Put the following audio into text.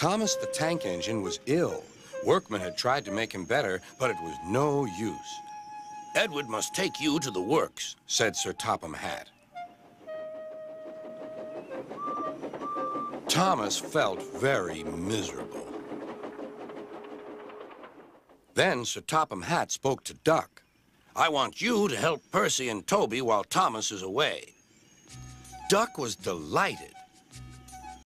Thomas the tank engine was ill. Workmen had tried to make him better, but it was no use. Edward must take you to the works, said Sir Topham Hatt. Thomas felt very miserable. Then Sir Topham Hatt spoke to Duck. I want you to help Percy and Toby while Thomas is away. Duck was delighted.